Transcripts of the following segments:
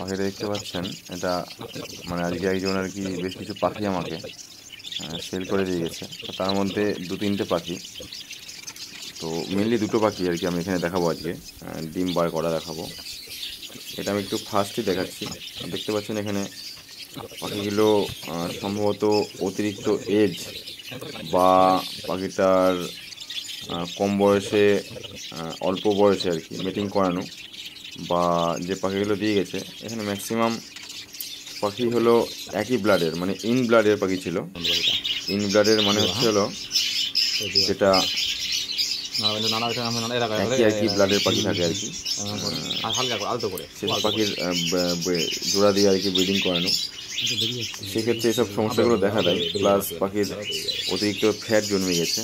পাখিটা দেখতে পাচ্ছেন, এটা মানে আজকে একজন আর কি বেশ কিছু পাখি আমাকে সেল করে দিয়ে গেছে। তার মধ্যে দু তিনটে পাখি। তো মেনলি দুটো পাখি আর কি আমি এখানে দেখাবো আজকে ডিম বার করা দেখাবো। এটা আমি একটু ফার্স্টই দেখাচ্ছি। দেখতে পাচ্ছেন এখানে পাখিগুলো সম্ভবত অতিরিক্ত এজ বা পাখিটার কম বয়সে অল্প বয়সে আর কি মিটিং করানো। বা যে পাখিগুলো দিয়ে গেছে এখানে ম্যাক্সিমাম পাখি হলো একই ব্লাডের মানে ইন ব্লাডের পাখি ছিল। ইন ব্লাডের মানে হচ্ছে হলো যেটা একই একই ব্লাডের পাখি থাকে আর কি। সেসব পাখির জোড়া দিয়ে আর কি ব্রিডিং করানো। সেক্ষেত্রে এসব সমস্যাগুলো দেখা দেয় প্লাস পাখির অতিরিক্ত ফ্যাট জন্মে গেছে।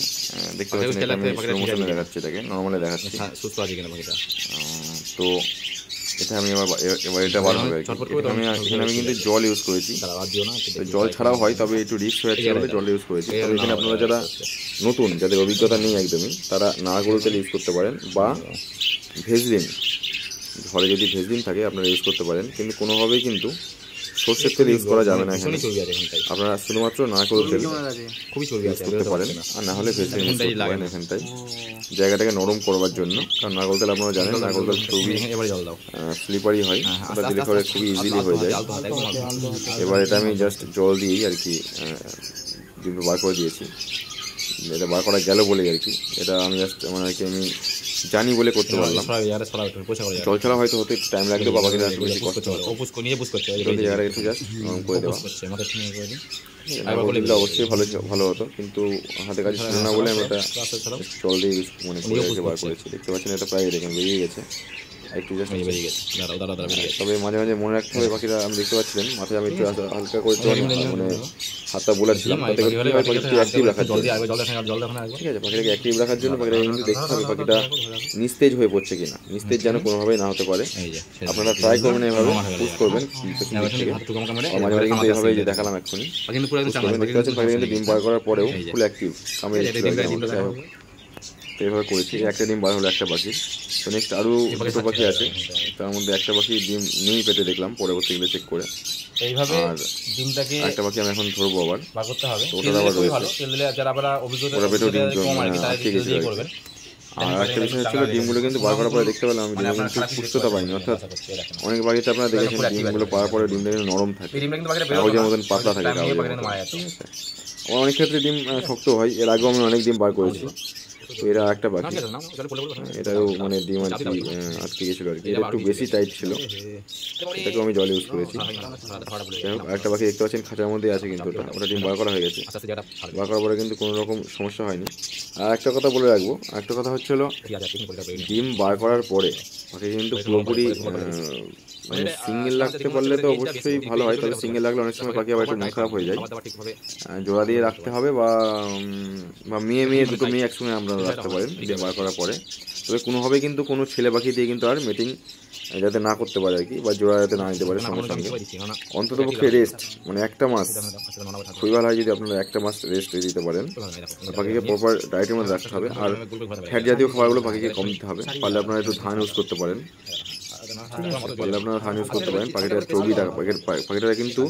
দেখতে পাচ্ছেন দেখাচ্ছি এটাকে নর্মালে দেখাচ্ছি। হ্যাঁ, তো এটা আমি এবার এবার এটা এটা আমি এখানে আমি কিন্তু জল ইউজ করেছি। জল ছাড়াও হয় তবে একটু রিস্ক হয়ে যাচ্ছে জল ইউজ করেছি। তবে এখানে আপনারা যারা নতুন যাদের অভিজ্ঞতা নেই একদমই তারা নাড়াগুলো তেল ইউজ করতে পারেন বা ভেজলিন ঘরে যদি ভেজলিন থাকে আপনারা ইউজ করতে পারেন। কিন্তু কোনোভাবেই কিন্তু সর্ষের তেল ইউজ করা যাবে না এখানে আপনারা শুধুমাত্র নারকেল তেল খুবই চর্বি আছে করতে পারেন আর না হলে ভেজলিন ইউজ করতে পারেন এখানটায় জায়গাটাকে নরম করবার জন্য কারণ নারকেল তেল আপনারা জানেন নারকেল তেল খুবই এবারে স্লিপারি হয় ওটা দিলে পরে খুবই ইজিলি হয়ে যায়। এবার এটা আমি জাস্ট জল দিয়েই আর কি বার করে দিয়েছি এটা বার করা গেল বলেই আর কি। এটা আমি জাস্ট মানে আর কি আমি জানি বলে করতে পারলাম। জল ছাড়া হয়তো হতে টাইম লাগতো বাবা কিন্তু একটু জাস্ট করে দেওয়া। দিলে অবশ্যই ভালো ভালো হতো কিন্তু হাতে কাছে ছিল না বলে আমি সরাও। জল দিয়ে মানে করে বার করেছি। দেখতে পাচ্ছেন এটা প্রায় দেখেন বেরিয়ে গেছে। একটু জাস্ট বেরিয়ে গেছে। দাঁড়াও, দাঁড়াও, দাঁড়াও, বেরিয়ে তবে মাঝে মাঝে মনে রাখতে হবে পাখিরা আমি দেখতে পাচ্ছিলেন মাথায় আমি একটু হালকা- করে মানে হাতটা বোলাচ্ছিলাম তাতে করে অ্যাক্টিভ রাখার জন্য। ঠিক আছে পাখিটাকে অ্যাক্টিভ রাখার জন্য পাখিটাকে কিন্তু দেখতে হবে পাখিটা নিস্তেজ হয়ে পড়ছে কিনা। নিস্তেজ যেন কোনোভাবেই না হতে পারে। আপনারা ট্রাই করবেন এভাবে পুশ করবেন মাঝে মাঝে কিন্তু এভাবে যে দেখালাম এক্ষুনি। পুরো দেখতে পাচ্ছেন পাখিটা কিন্তু ডিম বার করার পরেও ফুল অ্যাক্টিভ কামড়ে তো এভাবে করেছি। একটা ডিম বার হলো একটা পাখি তো নেক্সট আরও দুটো পাখি আছে। তার মধ্যে একটা পাখি ডিম নেই পেতে দেখলাম পরবর্তী গেলে চেক করে এইভাবে আর ডিমটাকে একটা পাখি আমি এখন ধরবো আবার। বার করতে হবে। তো ওটা আবার রয়েছে। তেল দিলে যারা আপনারা অভিজ্ঞতা ওরা পেটেও ডিম কম আর কি, তারা তেল গেছিল দিয়েই আর কি। করবেন। আর একটা বিষয় হচ্ছিল ডিমগুলো কিন্তু বার করার পরে দেখতে পেলাম আমি কিন্তু পুষ্টতা পাইনি অর্থাৎ অনেক বাড়িতে আপনারা দেখেছেন ডিমগুলো পাওয়ার পরে ডিমটা কিন্তু নরম থাকে। কাগজের মতন পাতলা থাকে আমার অনেক ক্ষেত্রে ডিম শক্ত হয়। এর আগেও আমি অনেক ডিম বার করেছি। তো এরা একটা বাকি। এটাও মানে ডিম আর কি আটকে গেছিল আর কি। এটা একটু বেশি টাইট ছিল। এটাকেও আমি জল ইউজ করেছি। যাই হোক আরেকটা পাখি দেখতে পাচ্ছেন খাঁচার মধ্যে আছে কিন্তু ওটা। ওটা ডিম বার করা হয়ে গেছে। বার করার পরে কিন্তু কোনো রকম সমস্যা হয়নি। আর একটা কথা বলে রাখব। একটা কথা হচ্ছে হলো ডিম বার করার পরে পাখি কিন্তু পুরোপুরি মানে সিঙ্গেল রাখতে পারলে তো অবশ্যই ভালো হয় তবে সিঙ্গেল রাখলে অনেক সময় পাখি আবার একটু মন খারাপ হয়ে যায়। জোড়া দিয়ে রাখতে হবে বা বা মেয়ে মেয়ে দুটো মেয়ে একসঙ্গে আমরা রাখতে পারেন বার করার পরে। তবে কোনোভাবে কিন্তু কোনো ছেলে পাখি দিয়ে কিন্তু আর মিটিং যাতে না করতে পারে আর কি বা জোড়া যাতে না নিতে পারে সঙ্গে সঙ্গে। অন্তত পক্ষে রেস্ট মানে একটা মাস। খুবই ভালো হয় যদি আপনারা একটা মাস রেস্ট দিতে পারেন। পাখিকে প্রপার ডায়েটের মধ্যে রাখতে হবে। আর ফ্যাট জাতীয় খাবারগুলো পাখিকে কম দিতে হবে। পারলে আপনারা একটু ধান ইউজ করতে পারেন। পারলে আপনারা হান ইউজ করতে পারেন পাখিটার পাখির কিন্তু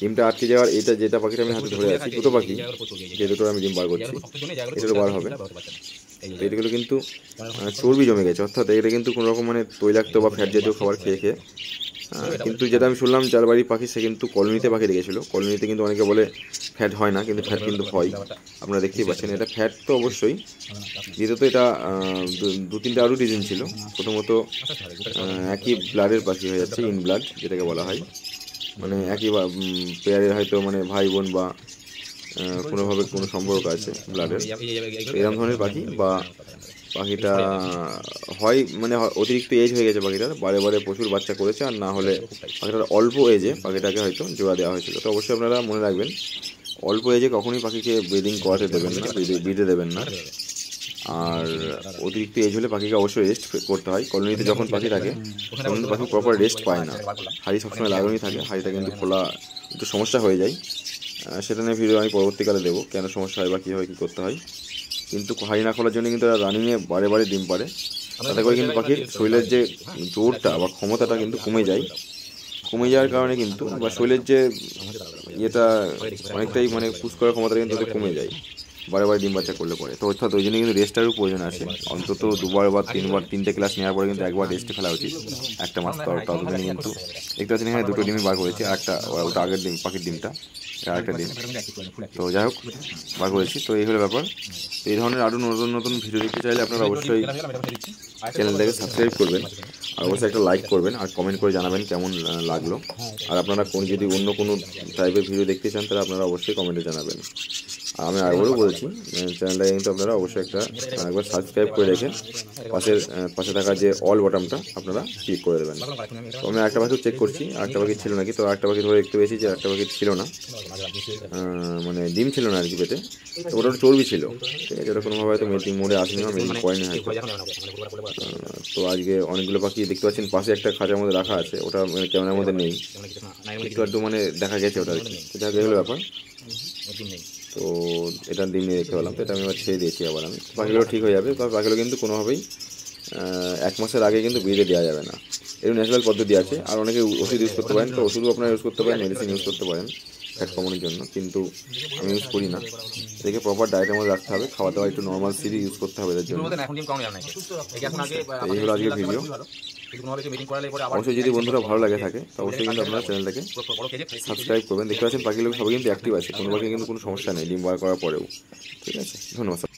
ডিমটা আটকে যাওয়ার এটা যেটা পাখিটা আমি হাতে ধরে আছি দুটো পাখি যে দুটো আমি ডিম বার করছি এটারও বার হবে। এগুলো কিন্তু আহ, চর্বি জমে গেছে অর্থাৎ এটা কিন্তু কোনো রকম মানে তৈলাক্ত বা ফ্যাট জাতীয় খাবার খেয়ে খেয়ে কিন্তু যেটা আমি শুনলাম যার বাড়ির পাখি সে কিন্তু কলোনিতে পাখি রেখেছিল কলোনিতে কিন্তু অনেকে বলে ফ্যাট হয় না কিন্তু ফ্যাট কিন্তু হয়। আপনারা দেখতেই পাচ্ছেন এটা ফ্যাট তো অবশ্যই। যেহেতু তো এটা দু- তিনটে আরও রিজন ছিল প্রথমত একই ব্লাডের পাখি হয়ে যাচ্ছে ইন ব্লাড যেটাকে বলা হয়। মানে একই পেয়ারের হয়তো মানে ভাই বোন বা কোনোভাবে কোনো সম্পর্ক আছে ব্লাডের এরকম ধরনের পাখি বা পাখিটা হয় মানে অতিরিক্ত এজ হয়ে গেছে পাখিটার। বারে বারে প্রচুর বাচ্চা করেছে, আর না হলে পাখিটার অল্প এজে পাখিটাকে হয়তো জোড়া দেওয়া হয়েছিল। তো অবশ্যই আপনারা মনে রাখবেন, অল্প এজে কখনোই পাখিকে ব্রিডিং করাতে দেবেন না বিটে দেবেন না। আর অতিরিক্ত এজ হলে পাখিকে অবশ্যই রেস্ট করতে হয়। কলোনিতে যখন পাখি থাকে, তখন পাখি প্রপার রেস্ট পায় না। হাড়ি সবসময় লাগানোই থাকে, হাড়িটা কিন্তু খোলা একটু সমস্যা হয়ে যায়। সেটা নিয়ে ভিডিও আমি পরবর্তীকালে দেবো কেন সমস্যা হয় বা কীভাবে কী করতে হয়। কিন্তু হাই না খোলার জন্য কিন্তু রানিংয়ে বারে বারে ডিম পারে তাতে করে কিন্তু পাখির শরীরের যে জোরটা বা ক্ষমতাটা কিন্তু কমে যায়। কমে যাওয়ার কারণে কিন্তু বা শরীরের যে ইয়েটা অনেকটাই মানে পুশ করার ক্ষমতা কিন্তু কমে যায়। বারে বারে ডিম বাচ্চা করলে পরে। তো অর্থাৎ ওই জন্য কিন্তু রেস্টারও প্রয়োজন আছে। অন্তত দুবার বা তিনবার, তিনটে ক্লাস নেওয়ার পরে কিন্তু একবার রেস্টে ফেলা উচিত। একটা মাস তো ততদিনে কিন্তু। দেখতে পাচ্ছেন এখানে দুটো ডিমই বার করেছি, আর একটা, ওটা আগের ডিম, পাখির ডিমটা, এটা আরেকটা ডিম। তো যাই হোক, বার করেছি। তো এই হলো ব্যাপার। তো এই ধরনের আরও নতুন নতুন ভিডিও দেখতে চাইলে আপনারা অবশ্যই চ্যানেলটাকে সাবস্ক্রাইব করবেন, আর অবশ্যই একটা লাইক করবেন, আর কমেন্ট করে জানাবেন কেমন লাগল। আর আপনারা কোন, যদি অন্য কোনো টাইপের ভিডিও দেখতে চান, তাহলে আপনারা অবশ্যই কমেন্টে জানাবেন। আর আমি আরেকবারও বলছি চ্যানেলটাকে কিন্তু আপনারা অবশ্যই একটা একবার সাবস্ক্রাইব করে রেখে পাশের পাশে থাকা যে অল বটনটা আপনারা ক্লিক করে দেবেন। তো আমি একটা পাখি চেক করছি একটা পাখি ছিল নাকি? তো একটা পাখি ধরে দেখতে পেয়েছি যে একটা পাখি ছিল না। মানে ডিম ছিল না আর কি পেটে। তো ওটা চর্বি ছিল। ঠিক আছে, ওটা কোনোভাবে হয়তো মেটিং মোডে আসেনি বা মেটিং করেনি হয়তো। তো আজকে অনেকগুলো পাখি দেখতে পাচ্ছেন, পাশে একটা খাঁচার মধ্যে রাখা আছে, ওটা মানে ক্যামেরার মধ্যে নেই। একটু মানে দেখা গেছে ওটা আর কি। যাক এই হলো ব্যাপার। তো এটা দিন নিয়ে রেখে পেলাম তো এটা আমি আবার ছেড়ে দিয়েছি আবার আমি। পাখিগুলো ঠিক হয়ে যাবে তবে পাখিগুলো কিন্তু কোনোভাবেই এক মাসের আগে কিন্তু বেঁধে দেওয়া যাবে না। এর ন্যাচারাল পদ্ধতি আছে। আর অনেকে ওষুধ ইউজ করতে পারেন। তো ওষুধও আপনারা ইউজ করতে পারেন মেডিসিন ইউজ করতে পারেন। ফ্যাট কমানোর জন্য কিন্তু আমি ইউজ করি না। এদেরকে প্রপার ডায়েটের মধ্যে রাখতে হবে খাওয়া দাওয়া একটু নর্মাল সিরি ইউজ করতে হবে এদের জন্য। এই হলো আজকের ভিডিও অবশ্যই যদি বন্ধুরা ভালো লাগে থাকে তো অবশ্যই কিন্তু আপনারা চ্যানেলটাকে সাবস্ক্রাইব করবেন। দেখতে পাচ্ছেন পাখিগুলো সবাই কিন্তু অ্যাক্টিভ আছে কোনো পাখি কিন্তু কোনো সমস্যা নেই ডিম বার করার পরেও। ঠিক আছে ধন্যবাদ।